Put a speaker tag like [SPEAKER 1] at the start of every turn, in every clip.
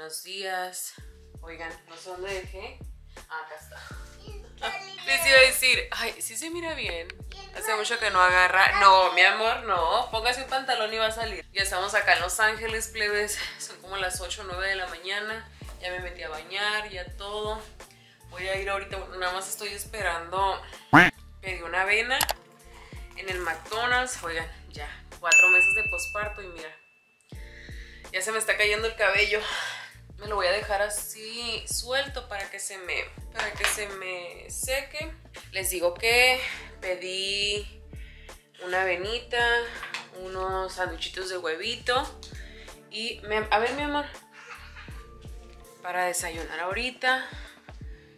[SPEAKER 1] Buenos días. Oigan, no sé dónde dejé. Ah, acá está. Les iba a decir, ay, sí se mira bien. Hace mucho que no agarra. No, mi amor, no. Póngase un pantalón y va a salir. Ya estamos acá en Los Ángeles, plebes. Son como las 8 o 9 de la mañana. Ya me metí a bañar, ya todo. Voy a ir ahorita, nada más estoy esperando. Pedí una avena en el McDonald's. Oigan, ya, cuatro meses de posparto y mira, ya se me está cayendo el cabello. Me lo voy a dejar así suelto para que se me, para que se me seque. Les digo que pedí una avenita, unos sanduchitos de huevito y a ver mi amor, para desayunar ahorita.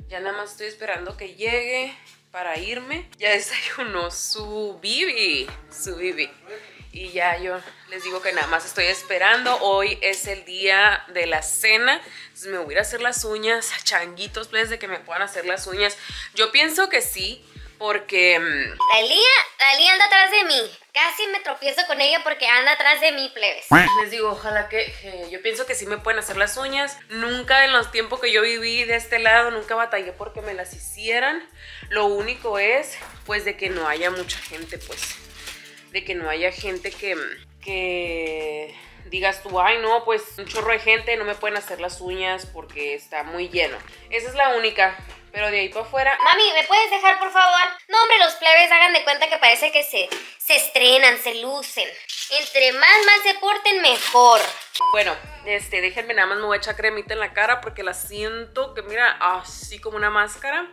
[SPEAKER 1] Ya nada más estoy esperando que llegue para irme. Ya desayunó su bibi, su bibi. Y ya yo les digo que nada más estoy esperando. Hoy es el día de la cena. Entonces me voy a hacer las uñas. Changuitos, please, de que me puedan hacer las uñas. Yo pienso que sí, porque... mm,
[SPEAKER 2] La anda atrás de mí. Casi me tropiezo con ella porque anda atrás de mí, plebes.
[SPEAKER 1] Les digo, ojalá que, que yo pienso que sí me pueden hacer las uñas. Nunca en los tiempos que yo viví de este lado, nunca batallé porque me las hicieran. Lo único es, pues, de que no haya mucha gente, pues. De que no haya gente que, que digas tú, ay, no, pues un chorro de gente, no me pueden hacer las uñas porque está muy lleno. Esa es la única. Pero de ahí para afuera,
[SPEAKER 2] Mami, ¿me puedes dejar, por favor? No, hombre, los plebes hagan de cuenta que parece que se, se estrenan, se lucen. Entre más mal se porten, mejor.
[SPEAKER 1] Bueno, este, déjenme nada más me voy a echar cremita en la cara porque la siento que mira así como una máscara.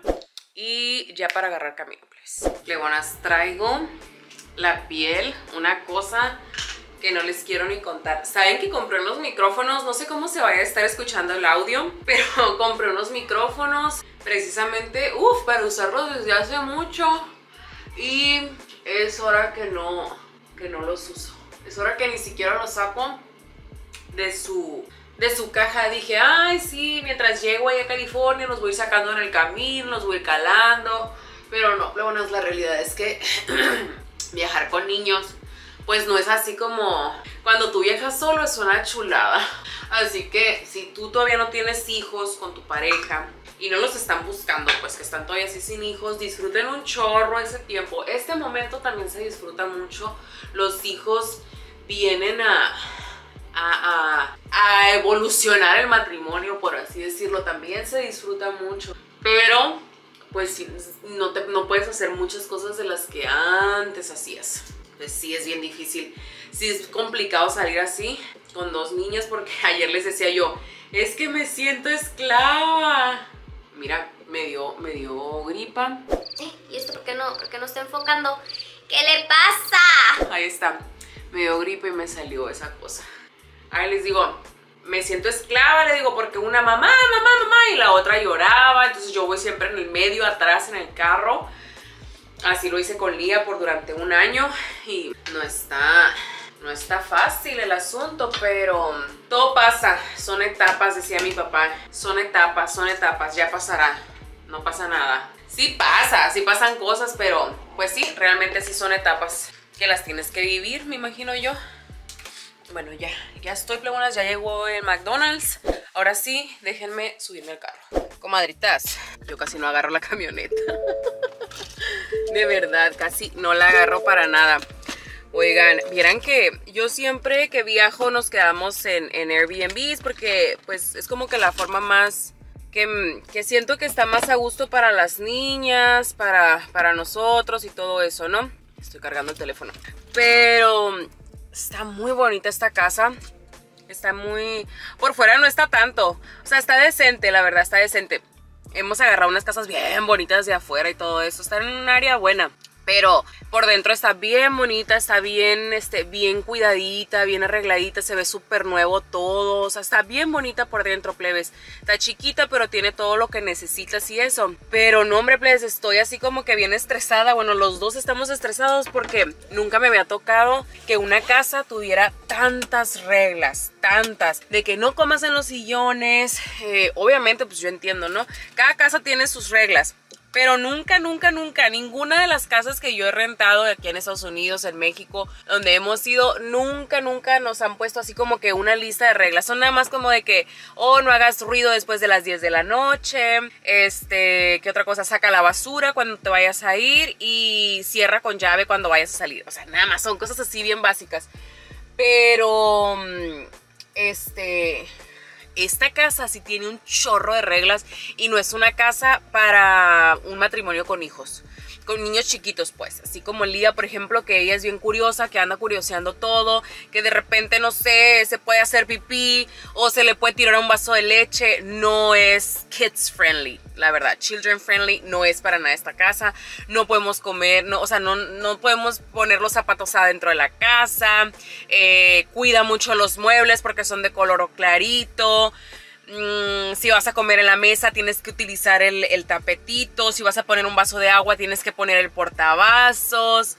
[SPEAKER 1] Y ya para agarrar camino, pues. Leonas, traigo la piel, una cosa que no les quiero ni contar. Saben que compré unos micrófonos, no sé cómo se vaya a estar escuchando el audio, pero compré unos micrófonos precisamente, uff, para usarlos desde hace mucho. Y es hora que no, que no los uso. Es hora que ni siquiera los saco de su, de su caja. Dije, ay, sí, mientras llego ahí a California los voy sacando en el camino, los voy calando. Pero no, lo bueno es la realidad es que viajar con niños, pues no es así como cuando tú viajas solo, es una chulada. Así que si tú todavía no tienes hijos con tu pareja y no los están buscando, pues que están todavía así sin hijos, disfruten un chorro ese tiempo. Este momento también se disfruta mucho. Los hijos vienen a, a, a- a evolucionar el matrimonio, por así decirlo. También se disfruta mucho. Pero, pues no, te, no puedes hacer muchas cosas de las que antes hacías. Pues sí, es bien difícil. Sí, es complicado salir así con dos niñas porque ayer les decía yo, es que me siento esclava. Mira, me dio, me dio gripa.
[SPEAKER 2] Eh, ¿Y esto por qué no, por qué no está enfocando? ¿Qué le pasa?
[SPEAKER 1] Ahí está. Me dio gripa y me salió esa cosa. Ahí les digo, me siento esclava, le digo, porque una mamá, mamá, mamá, y la otra lloraba. Entonces yo voy siempre en el medio, atrás, en el carro. Así lo hice con Lía por durante un año. Y no está, no está fácil el asunto, pero todo pasa. Son etapas, decía mi papá. Son etapas, son etapas, ya pasará. No pasa nada. Sí pasa, sí pasan cosas, pero pues sí, realmente sí son etapas que las tienes que vivir, me imagino yo. Bueno, ya, ya estoy plegonas, ya llegó el McDonald's. Ahora sí, déjenme subirme al carro. Comadritas, yo casi no agarro la camioneta. De verdad, casi no la agarro para nada. Oigan, vieran que yo siempre que viajo nos quedamos en, en Airbnbs porque pues es como que la forma más que, que siento que está más a gusto para las niñas, para, para nosotros y todo eso, ¿no? Estoy cargando el teléfono. Pero está muy bonita esta casa. Está muy... Por fuera no está tanto. O sea, está decente, la verdad, está decente. Hemos agarrado unas casas bien bonitas de afuera y todo eso. Está en un área buena. Pero por dentro está bien bonita, está bien, este, bien cuidadita, bien arregladita, se ve súper nuevo todo, o sea, está bien bonita por dentro, plebes. Está chiquita, pero tiene todo lo que necesitas y eso. Pero no, hombre, plebes, estoy así como que bien estresada. Bueno, los dos estamos estresados porque nunca me había tocado que una casa tuviera tantas reglas, tantas, de que no comas en los sillones. eh, obviamente, pues yo entiendo, ¿no? Cada casa tiene sus reglas. Pero nunca, nunca, nunca, ninguna de las casas que yo he rentado aquí en Estados Unidos, en México, donde hemos ido, nunca, nunca nos han puesto así como que una lista de reglas. Son nada más como de que, oh, no hagas ruido después de las 10 de la noche, este, ¿qué otra cosa? Saca la basura cuando te vayas a ir y cierra con llave cuando vayas a salir. O sea, nada más, son cosas así bien básicas. Pero, mm, este, esta casa sí tiene un chorro de reglas y no es una casa para un matrimonio con hijos con niños chiquitos, pues. Así como Lía, por ejemplo, que ella es bien curiosa, que anda curioseando todo, que de repente, no sé, se puede hacer pipí o se le puede tirar un vaso de leche. No es kids friendly, la verdad. Children friendly no es para nada esta casa. No podemos comer, no, o sea, no, no podemos poner los zapatos adentro de la casa. Eh, cuida mucho los muebles porque son de color clarito. Mm, si vas a comer en la mesa tienes que utilizar el, tapetito, si vas a poner un vaso de agua tienes que poner el portavasos.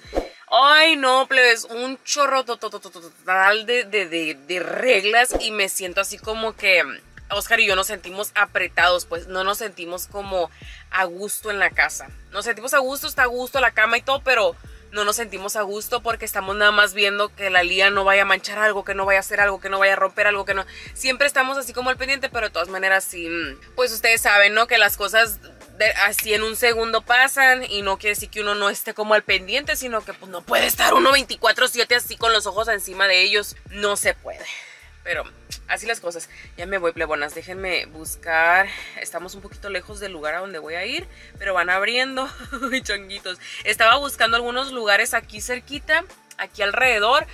[SPEAKER 1] Ay, no, plebes, un chorro total de, de, de, reglas y me siento así como que Oscar y yo nos sentimos apretados, pues no nos sentimos como a gusto en la casa. Nos sentimos a gusto, está a gusto la cama y todo, pero no nos sentimos a gusto porque estamos nada más viendo que la Lía no vaya a manchar algo, que no vaya a hacer algo, que no vaya a romper algo, que no... Siempre estamos así como al pendiente, pero de todas maneras sí, mm, pues ustedes saben, ¿no? Que las cosas así en un segundo pasan y no quiere decir que uno no esté como al pendiente, sino que pues no puede estar uno 24/7 así con los ojos encima de ellos, no se puede. Pero así las cosas. Ya me voy, plebonas. Déjenme buscar. Estamos un poquito lejos del lugar a donde voy a ir. Pero van abriendo. chonguitos. Estaba buscando algunos lugares aquí cerquita. Aquí alrededor.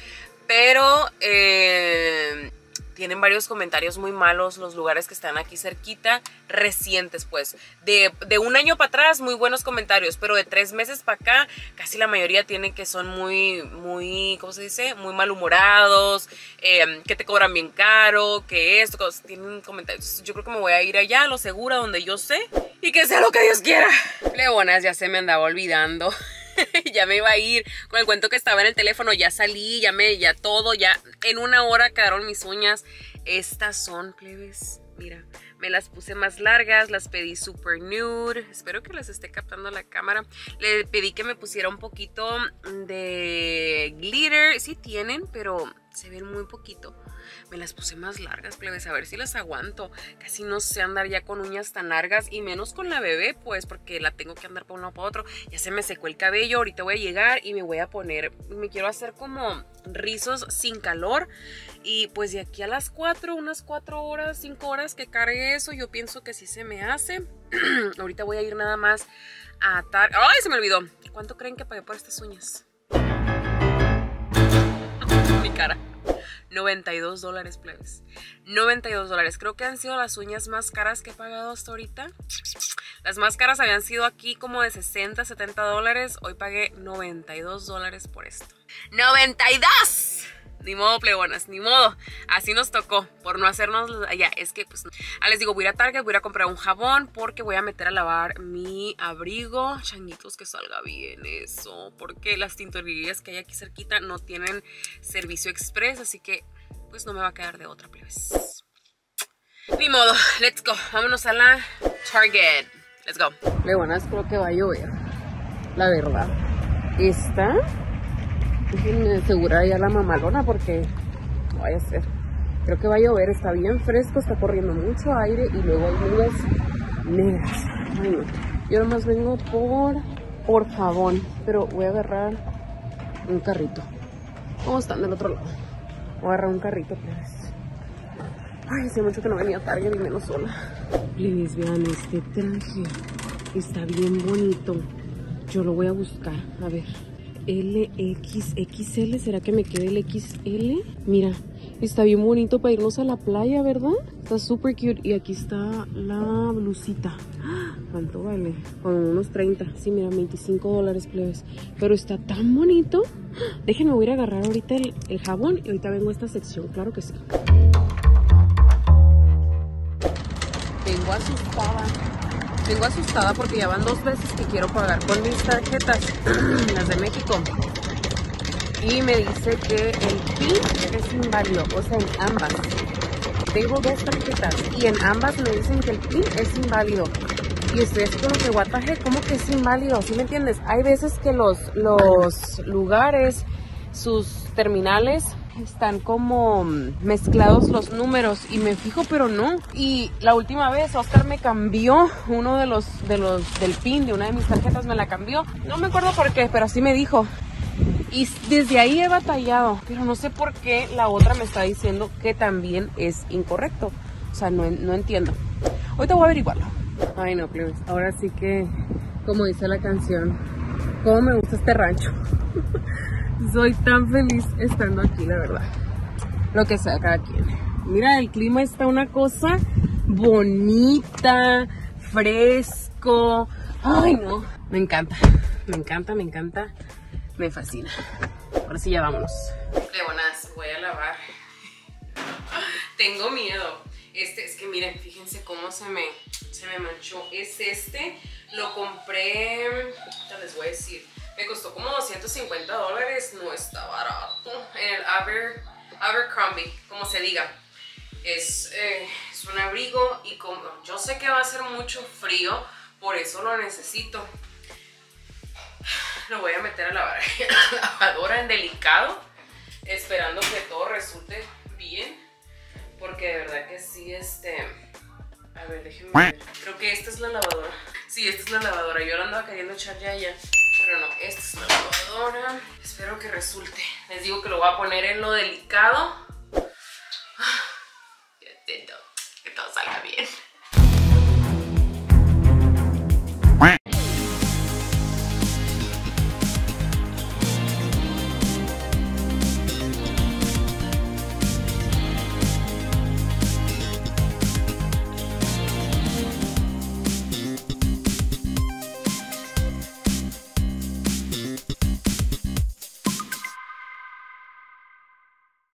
[SPEAKER 1] Pero eh, tienen varios comentarios muy malos los lugares que están aquí cerquita, recientes pues. De, un año para atrás, muy buenos comentarios, pero de tres meses para acá, casi la mayoría tienen que son muy, muy, ¿cómo se dice? Muy malhumorados, em, que te cobran bien caro, que esto, tienen comentarios. Yo creo que me voy a ir allá, lo segura, donde yo sé, y que sea lo que Dios quiera. Leonas, ya se me andaba olvidando. ya me iba a ir con el cuento que estaba en el teléfono, ya salí, ya me, ya todo, ya en una hora quedaron mis uñas. Estas son, plebes, mira, me las puse más largas, las pedí super nude, espero que las esté captando la cámara. Le pedí que me pusiera un poquito de glitter, sí tienen, pero se ven muy poquito. Me las puse más largas, plebes, a ver si las aguanto. Casi no sé andar ya con uñas tan largas y menos con la bebé, pues, porque la tengo que andar por uno para otro. Ya se me secó el cabello, ahorita voy a llegar y me voy a poner, me quiero hacer como rizos sin calor. Y pues de aquí a las 4, unas 4 horas, 5 horas que cargue eso, yo pienso que sí se me hace. ahorita voy a ir nada más a atar. ¡Ay, se me olvidó! ¿Cuánto creen que pagué por estas uñas? Mi cara. 92 dólares, plebes. 92 dólares. Creo que han sido las uñas más caras que he pagado hasta ahorita. Las más caras habían sido aquí como de 60, 70 dólares. Hoy pagué 92 dólares por esto. ¡92! Ni modo, plebonas, ni modo. Así nos tocó, por no hacernos allá. Es que, pues, ah, les digo, voy a ir a Target, voy a comprar un jabón porque voy a meter a lavar mi abrigo. Changuitos, que salga bien eso. Porque las tintorerías que hay aquí cerquita no tienen servicio express, así que, pues, no me va a quedar de otra, plebes. Ni modo, let's go. Vámonos a la Target. Let's go. Plebonas, creo que va a llover. La verdad. Esta Déjenme asegurar ya la mamalona porque no vaya a ser. Creo que va a llover, está bien fresco, está corriendo mucho aire y luego hay nubes negras. Bueno, yo nomás vengo por, por jabón, pero voy a agarrar un carrito. ¿Cómo están del otro lado? Voy a agarrar un carrito, pues. Ay, hace mucho que no venía a Target y menos sola. Please, vean este traje. Está bien bonito. Yo lo voy a buscar. A ver. LXXL, ¿será que me quede el XL? Mira, está bien bonito para irnos a la playa, ¿verdad? Está súper cute. Y aquí está la blusita. ¿Cuánto vale? Con unos 30. Sí, mira, 25 dólares, plebes. Pero está tan bonito. Déjenme, voy a agarrar ahorita el, el jabón y ahorita vengo a esta sección. Claro que sí. Vengo asustada. Vengo asustada porque ya van dos veces que quiero pagar con mis tarjetas, las de México. Y me dice que el PIN es inválido, o sea, en ambas. Tengo dos tarjetas y en ambas me dicen que el PIN es inválido. y estoy así como que, what ¿cómo que es inválido? ¿Sí me entiendes? Hay veces que los, los lugares, sus terminales, están como mezclados los números y me fijo pero no. Y la última vez Oscar me cambió uno de los de los del pin de una de mis tarjetas me la cambió. No me acuerdo por qué pero así me dijo. Y desde ahí he batallado pero no sé por qué la otra me está diciendo que también es incorrecto. O sea no, no entiendo. Ahorita voy a averiguarlo. Ay, no, please. Ahora sí que, como dice la canción, cómo me gusta este rancho. Soy tan feliz estando aquí, la verdad. Lo que sea cada quien. Mira, el clima está una cosa bonita, fresco. Ay, no. Me encanta. Me encanta, me encanta. Me fascina. Ahora sí, ya vámonos. Leonas, voy a lavar. Tengo miedo. Este, es que miren, fíjense cómo se me, se me manchó. Es este, lo compré, les voy a decir, me costó como 250 dólares, no está barato. En el Aber, Abercrombie, como se diga. Es, eh, es un abrigo y como yo sé que va a ser mucho frío, por eso lo necesito. Lo voy a meter a la lavadora en delicado, esperando que todo resulte bien. Porque de verdad que sí, este... A ver, déjenme ver. Creo que esta es la lavadora. Sí, esta es la lavadora. Yo la andaba queriendo echar ya ya. Pero no, esta es la lavadora. Espero que resulte. Les digo que lo voy a poner en lo delicado